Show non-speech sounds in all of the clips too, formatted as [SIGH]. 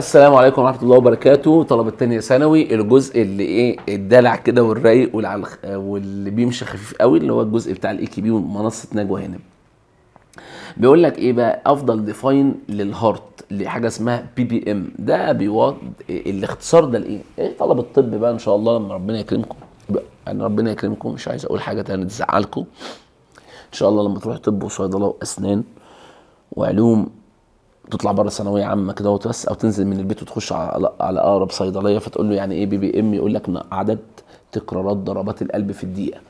السلام عليكم ورحمة الله وبركاته. طلبة تانية ثانوي الجزء اللي إيه الدلع كده والرايق والعل... واللي بيمشي خفيف قوي اللي هو الجزء بتاع ال EKB ومنصة نجوى هانم. بيقول لك إيه بقى؟ أفضل define لل heart لحاجة اسمها BPM ده بيوض الاختصار ده لإيه؟ إيه طلبة الطب بقى إن شاء الله لما ربنا يكرمكم. يعني ربنا يكرمكم مش عايز أقول حاجة تانية تزعلكم. إن شاء الله لما تروح طب وصيدلة وأسنان وعلوم تطلع بره ثانوية عامة كده بس أو تنزل من البيت وتخش على على أقرب صيدلية فتقول له يعني إيه BPM يقول لك عدد تكرارات ضربات القلب في الدقيقة.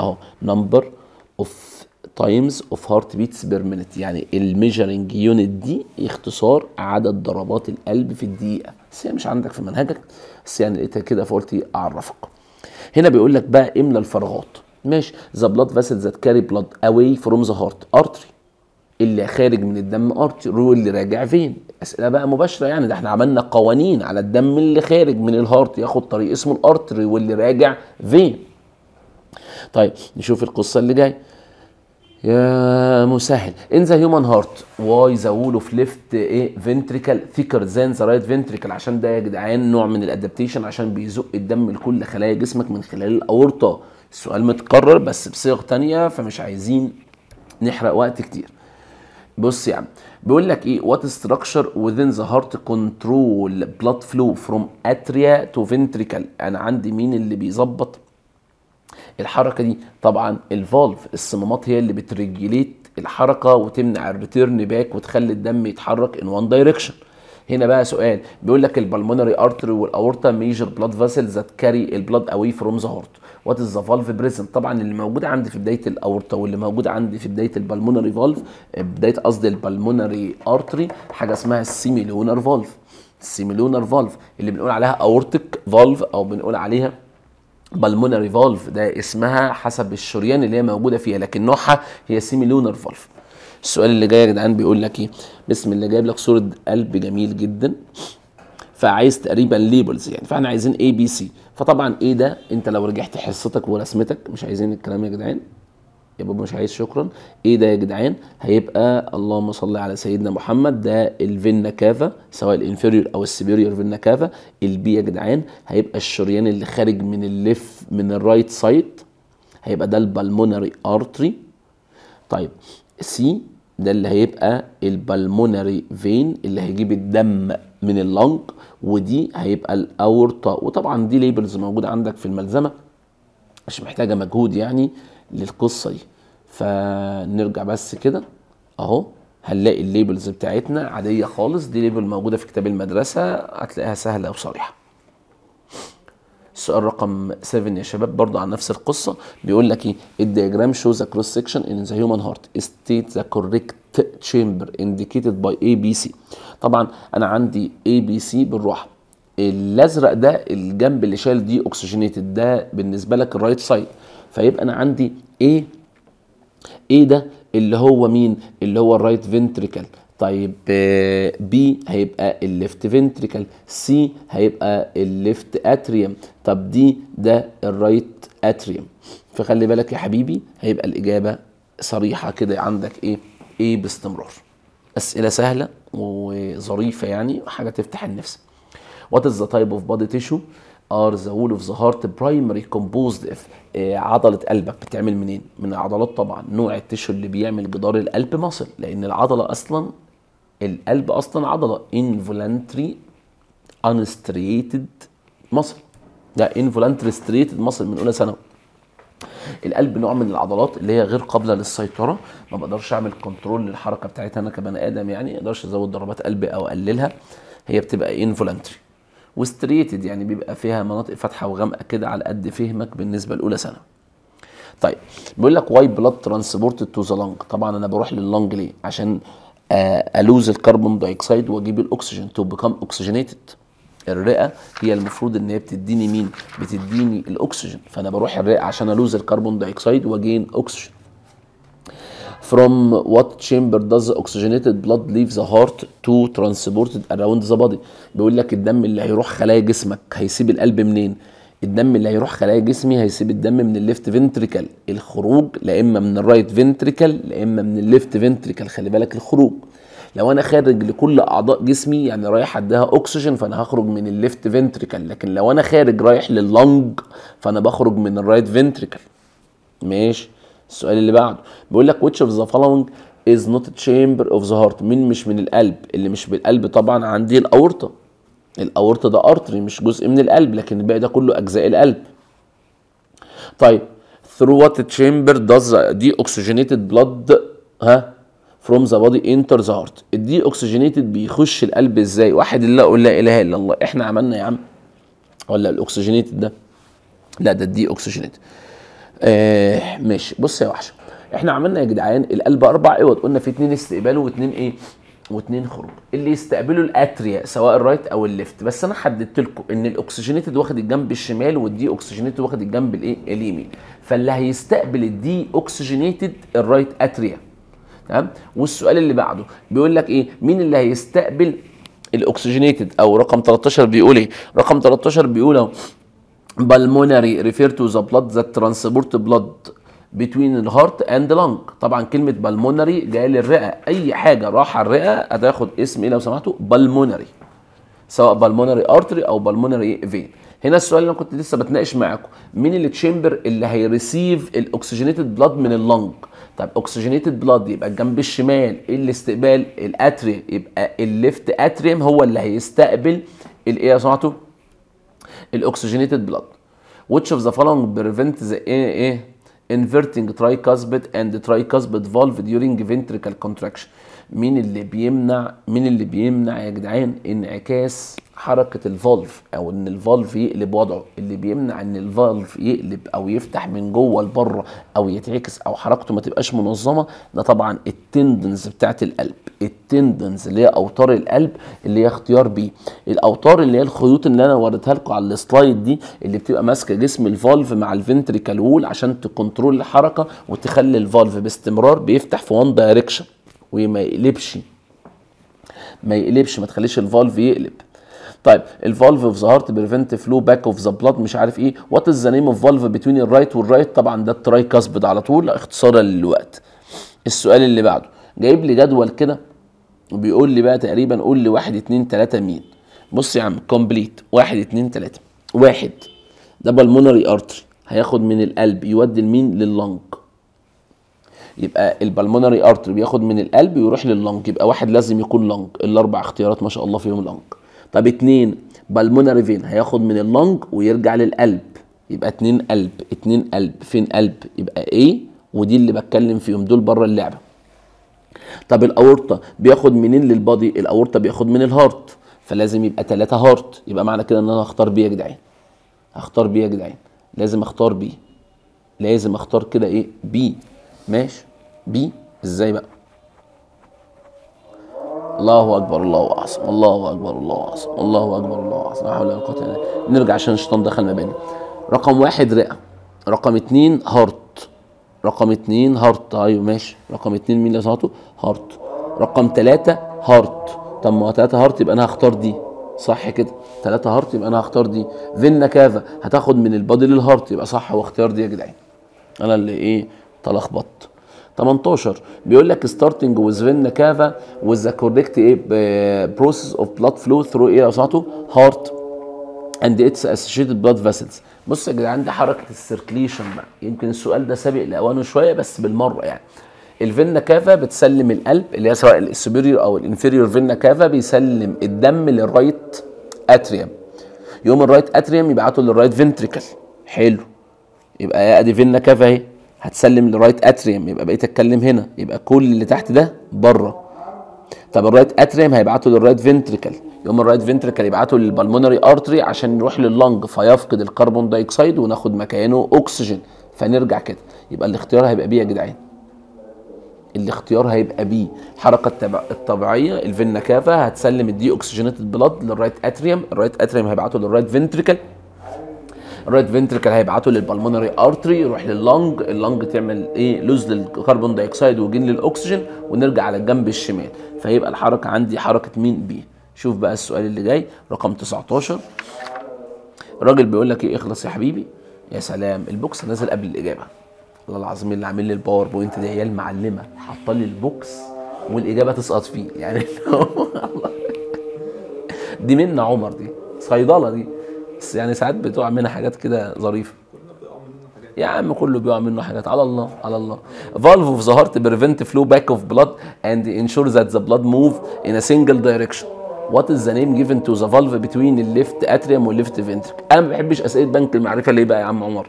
أهو number of times of heart beats per minute يعني ال measuring unit دي اختصار عدد ضربات القلب في الدقيقة. بس هي مش عندك في منهجك بس يعني لقيتها كده فقلت اعرفك هنا بيقول لك بقى إملى الفراغات. ماشي. the blood vessel that carry blood away from the heart artery اللي خارج من الدم artery واللي راجع فين؟ أسئلة بقى مباشرة يعني ده إحنا عملنا قوانين على الدم اللي خارج من ال heart ياخد طريق اسمه ال artery واللي راجع فين؟ طيب نشوف القصة اللي جاية. يا مسهل. The human heart. why the wall of left إيه؟ ventricle. thicker than the right ventricle. عشان ده يا جدعان نوع من ال adaptation عشان بيزق الدم لكل خلايا جسمك من خلال الأورطة. السؤال متكرر بس بصيغ تانية فمش عايزين نحرق وقت كتير. بص يا عم بيقول لك إيه what structure within the heart control blood flow from atria to ventricle. أنا عندي مين اللي بيظبط الحركة دي؟ طبعا ال valve الصمامات هي اللي بت regulate الحركة وتمنع ال return back وتخلي الدم يتحرك in one direction هنا بقى سؤال. بيقول لك ال pulmonary artery وال aorta major blood vessel that carry ال blood away from the heart what is the valve present طبعا اللي موجود عندي في بداية الاورتا واللي موجود عندي في بداية ال pulmonary valve بداية قصدي ال pulmonary artery حاجة اسمها ال semilunar valve ال semilunar valve اللي بنقول عليها aortic valve أو بنقول عليها pulmonary valve ده اسمها حسب الشريان اللي هي موجودة فيها لكن نوعها هي semilunar valve السؤال اللي جاي يا جدعان بيقول لك إيه؟ بسم الله جايب لك صورة قلب جميل جدا فعايز تقريبا labels يعني فإحنا عايزين A B C فطبعا إيه ده أنت لو رجعت حصتك ورسمتك مش عايزين الكلام يا جدعان. يا بابا مش عايز شكرا. إيه ده يا جدعان هيبقى اللهم صل على سيدنا محمد ده ال vena cava سواء ال inferior أو ال superior vena cava ال B يا جدعان هيبقى الشريان اللي خارج من ال left من ال right side هيبقى ده ال pulmonary artery طيب C ده اللي هيبقى ال pulmonary vein اللي هيجيب الدم من ال lung ودي هيبقى الاورطه وطبعا دي labels موجودة عندك في الملزمة مش محتاجة مجهود يعني للقصة دي. فنرجع بس كده أهو هنلاقي ال labels بتاعتنا عادية خالص دي label موجودة في كتاب المدرسة هتلاقيها سهلة وصريحة. السؤال رقم 7 يا شباب برضو عن نفس القصة. بيقول لك إيه ال diagram shows a cross section in the human heart. State the correct chamber indicated by ABC طبعا أنا عندي ABC بالراحة. الأزرق ده الجنب اللي شايل deoxygenated ده بالنسبة لك ال right side فيبقى أنا عندي ال A ده اللي هو مين؟ اللي هو ال right ventricle طيب B هيبقى ال left ventricle C هيبقى ال left atrium طب دي ده ال right atrium فخلي بالك يا حبيبي هيبقى الإجابة صريحة كده عندك إيه؟ إيه باستمرار. أسئلة سهلة وظريفة يعني حاجة تفتح النفس. Is the type of body tissue? Are the wall of the heart primary composed of آه عضلة قلبك؟ بتعمل منين؟ من العضلات طبعا نوع ال tissue اللي بيعمل جدار القلب muscle لأن العضلة أصلا القلب أصلا عضلة. Involuntary unstriated muscle. ده involuntary striated muscle من أولى ثانوي. القلب نوع من العضلات اللي هي غير قابلة للسيطرة. ما بقدرش أعمل control للحركة بتاعتها أنا كبني آدم يعني ما أقدرش أزود ضربات قلبي أو أقللها. هي بتبقى involuntary و striated يعني بيبقى فيها مناطق فاتحه وغامقه كده على قد فهمك بالنسبة لأولى ثانوي. طيب بيقول لك why blood transported to the lung طبعا أنا بروح لل lung ليه؟ عشان أ lose ال carbon dioxide وأجيب الأكسجين to become oxygenated الرئة هي المفروض إن هي بتديني مين؟ بتديني الأكسجين. فأنا بروح الرئة عشان أ lose ال carbon dioxide وأجيب أكسجين. From what chamber does oxygenated blood leave the heart to transported around the body? بيقول لك الدم اللي هيروح خلايا جسمك هيسيب القلب منين؟ الدم اللي هيروح خلايا جسمي هيسيب الدم من ال left ventricle الخروج لا إما من ال right ventricle لا إما من ال left ventricle خلي بالك الخروج. لو أنا خارج لكل أعضاء جسمي يعني رايح أديها أكسجين فأنا هخرج من ال left ventricle لكن لو أنا خارج رايح لل lung فأنا بخرج من ال right ventricle ماشي؟ السؤال اللي بعده بيقول لك of the following is not a chamber of the heart مين مش من القلب؟ اللي مش بالقلب طبعا عندي الأورطة. الاورطه ده artery مش جزء من القلب لكن الباقي ده كله أجزاء القلب. طيب through what chamber does the oxygenated blood ها from the body enter the heart. ال deoxygenated بيخش القلب إزاي؟ واحد يقول لا إله إلا الله. إحنا عملنا يا عم. ولا ال oxygenated ده؟ لا ده ال deoxygenated آه ماشي. بص يا وحش إحنا عملنا يا جدعان القلب أربع أوض. قلنا في اتنين استقبال واتنين إيه؟ واتنين خروج. اللي يستقبلوا ال atria سواء ال right أو ال left. بس أنا حددت لكم إن ال oxygenated واخد الجنب الشمال وال deoxygenated واخد الجنب اليمين. فاللي هيستقبل ال deoxygenated ال right atria. تمام؟ والسؤال اللي بعده بيقول لك إيه؟ مين اللي هيستقبل ال oxygenated أو رقم 13 بيقول إيه؟ رقم 13 بيقول أهو pulmonary refer to the blood that transport blood. Heart and the lung. طبعا كلمة pulmonary جاية للرئة. أي حاجة راح على الرئة هتاخد اسم إيه لو سمحتوا؟ pulmonary. سواء pulmonary artery أو pulmonary vein. هنا السؤال اللي أنا كنت لسه بتناقش معاكم. مين اللي chamber اللي ه receive ال oxygenated blood من ال lung طب oxygenated blood يبقى الجنب الشمال إيه الاستقبال ال atrium يبقى ال left atrium هو اللي هيستقبل الايه يا سمعتوا ال oxygenated blood which of the following prevent the إيه إيه؟ Inverting tricuspid and tricuspid valve during ventricle contraction مين اللي بيمنع مين اللي بيمنع يا جدعان انعكاس حركة ال valve أو إن ال valve يقلب وضعه؟ اللي بيمنع إن ال valve يقلب أو يفتح من جوه لبره أو يتعكس أو حركته ما تبقاش منظمة ده طبعا ال tendons بتاعت القلب ال tendons اللي هي أوتار القلب اللي هي اختيار B الأوتار اللي هي الخيوط اللي أنا وريتها لكم على ال slide دي اللي بتبقى ماسكة جسم ال valve مع ال ventricle wall عشان ت control الحركة وتخلي ال valve باستمرار بيفتح في one direction وما يقلبش. ما يقلبش ما تخليش ال valve يقلب. طيب ال valve of the heart prevent flow back of the blood مش عارف إيه. what is the name of valve between ال right وال right طبعا ده ال tricuspid على طول اختصارا للوقت. السؤال اللي بعده جايب لي جدول كده وبيقول لي بقى تقريبا قول لي واحد اتنين تلاتة مين؟ بص يا عم complete واحد اتنين تلاتة. واحد. ده pulmonary artery هياخد من القلب يودي لمين؟ لل lung يبقى ال pulmonary artery بياخد من القلب ويروح لل lung يبقى واحد لازم يكون lung الأربع اختيارات ما شاء الله فيهم lung طب اتنين pulmonary vein هياخد من ال lung ويرجع للقلب. يبقى اتنين قلب اتنين قلب. فين قلب؟ يبقى إيه ودي اللي بتكلم فيهم. دول بره اللعبة. طب الأورطة بياخد منين لل body الأورطة بياخد من ال heart فلازم يبقى ثلاثة heart يبقى معنى كده إن أنا هختار B يا جدعان. هختار B يا جدعان. لازم أختار B لازم أختار كده إيه؟ B ماشي. B إزاي بقى؟ الله أكبر الله أعظم الله أكبر الله أعظم الله أكبر الله أعظم. لا حول ولا قوة إلا بالله. نرجع عشان الشيطان دخل بيننا رقم واحد رئة. رقم اتنين heart. رقم اتنين heart. أيوه ماشي. رقم اتنين مين اللي صوته؟ heart. رقم تلاتة heart. طب ما هو تلاتة heart يبقى أنا هختار D. صح كده؟ تلاتة heart يبقى أنا هختار D. vena cava هتاخد من ال body لل heart. يبقى صح هو اختيار D يا جدعان. أنا اللي إيه؟ تلخبطت 18 بيقول لك with vena cava with the correct إيه process of blood flow through إيه صاحبه heart and its associated blood vessels. بص يا جدعان دي حركة ال circulation بقى. يمكن السؤال ده سابق لأوانه شوية بس بالمرة يعني. ال vena cava بتسلم القلب اللي هي سواء ال superior أو ال inferior vena cava بيسلم الدم لل right atrium يوم ال right atrium يبعته لل right ventricle حلو. يبقى أدي vena cava أهي. هتسلم لل right atrium يبقى بقيت أتكلم هنا يبقى كل اللي تحت ده بره. طب ال right atrium هيبعته لل right ventricle يوم ال right ventricle يبعته لل pulmonary artery عشان يروح لللنج فيفقد ال carbon dioxide وناخد مكانه أكسجين. فنرجع كده يبقى الاختيار هيبقى B يا جدعان. الاختيار هيبقى B الحركه. الطبيعية ال vena cava هتسلم ال deoxygenated blood لل right atrium ال right atrium هيبعته لل right ventricle ال right ventricle هيبعته لل pulmonary artery يروح لللنج ال lung تعمل إيه؟ lose لل carbon dioxide و gain للاكسجين ونرجع على الجنب الشمال. فيبقى الحركة عندي حركة مين؟ B شوف بقى السؤال اللي جاي رقم 19 الراجل بيقول لك إيه؟ اخلص يا حبيبي. يا سلام ال box نازل قبل الإجابة. والله العظيم اللي عامل لي ال PowerPoint دي هي المعلمه حاطة لي ال box والإجابة تسقط فيه. يعني [LAUGHS] دي منا عمر دي. صيدلة دي. بس يعني ساعات بتقع منها حاجات كده ظريفة. يا عم كله بيقع منه حاجات. على الله على الله. valve of the heart prevent flow back of blood and ensure that the blood move in a single direction what is the name given to the valve between ال left atrium وال left ventricle أنا ما بحبش أسئلة بنك المعرفه ليه بقى يا عم عمر؟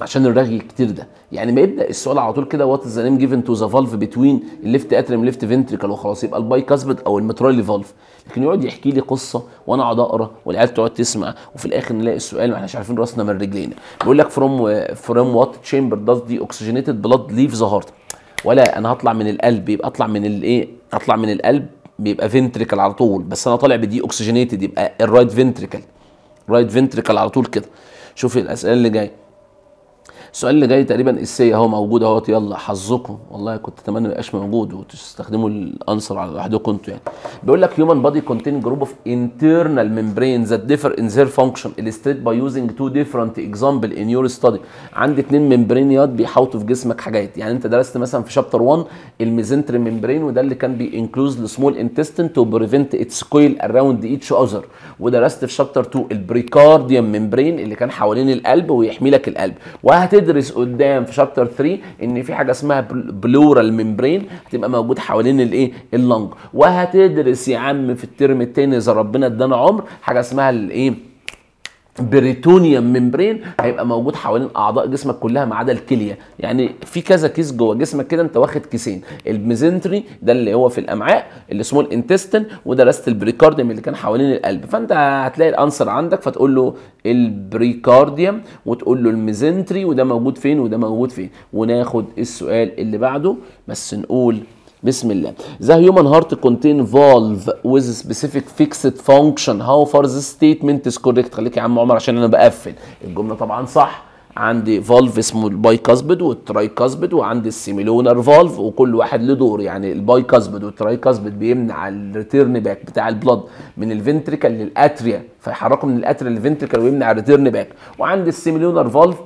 عشان الرغي كتير ده. يعني ما يبدأ السؤال على طول كده what is name given to the valve between ال left atrium left ventricle وخلاص يبقى ال bicuspid أو ال mitral valve لكن يقعد يحكي لي قصة وأنا أقعد أقرأ والعيال تقعد تسمع وفي الآخر نلاقي السؤال ما احناش عارفين رأسنا من رجلينا. بيقول لك from from what chamber does deoxygenated blood leave the heart ولا أنا هطلع من القلب يبقى أطلع من الايه أطلع من القلب بيبقى ventricle على طول بس أنا طالع ب deoxygenated يبقى ال right ventricle right ventricle على طول كده. شوف الأسئلة اللي جاية. السؤال اللي جاي تقريبا ال essay اهو موجود أهوت يلا حظكم. والله كنت أتمنى ما يبقاش موجود وتستخدموا ال answer على لوحدكم أنتوا يعني. بيقول لك human body contain group of internal membranes that differ in their function. Illustrated by using two different example in your study. عندي اتنين membrane يات بيحوطوا في جسمك حاجات. يعني انت درست مثلا في chapter 1 ال mesentery membrane وده اللي كان بي enclose ال small intestine to prevent its coil around each other ودرست في chapter 2 ال pericardium membrane اللي كان حوالين القلب ويحمي لك القلب. وهتدرس قدام في chapter 3 إن في حاجة اسمها pleural membrane هتبقى موجود حوالين الإيه؟ ال lung وهتدرس يا عم في الترم الثاني إذا ربنا ادانا عمر حاجة اسمها الإيه؟ peritoneum membrane هيبقى موجود حوالين أعضاء جسمك كلها ما عدا الكلية. يعني في كذا كيس جوه جسمك كده أنت واخد كيسين. ال mesentery ده اللي هو في الأمعاء اللي اسمه ال intestine ودرست ال pericardium اللي كان حوالين القلب. فأنت هتلاقي ال answer عندك فتقول له ال pericardium وتقول له ال mesentery وده موجود فين وده موجود فين. وناخد السؤال اللي بعده بس نقول بسم الله. The human heart contain valve with specific fixed function. How far this statement is correct? خليك يا عم عمر عشان أنا بقفل. الجملة طبعا صح. عندي valve اسمه ال bicuspid وال tricuspid وعندي ال semilunar valve وكل واحد له دور. يعني ال bicuspid وال tri بيمنع ال return back بتاع ال blood من ال ventricle لل atria فيحركه من ال atria لل ventricle ويمنع ال return back وعندي ال semilunar valve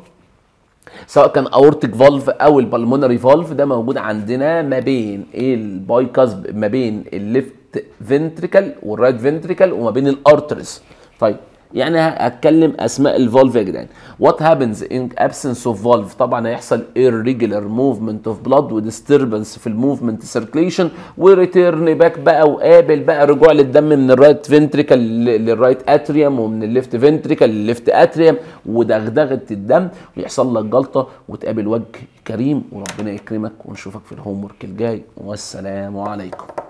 سواء كان aortic valve أو ال pulmonary valve ده موجود عندنا ما بين ال bi ما بين ال left ventricle وال right ventricle وما بين ال arteries طيب يعني هتكلم أسماء ال valve يا جدعان. what happens in absence of valve طبعا هيحصل irregular movement of blood و disturbance في ال movement circulation و return back بقى وقابل بقى رجوع للدم من ال right ventricle لل right atrium ومن الليفت فنتريكال للليفت اتريوم ودغدغه الدم ويحصل لك جلطة وتقابل وجه كريم وربنا يكرمك ونشوفك في ال homework الجاي. والسلام عليكم.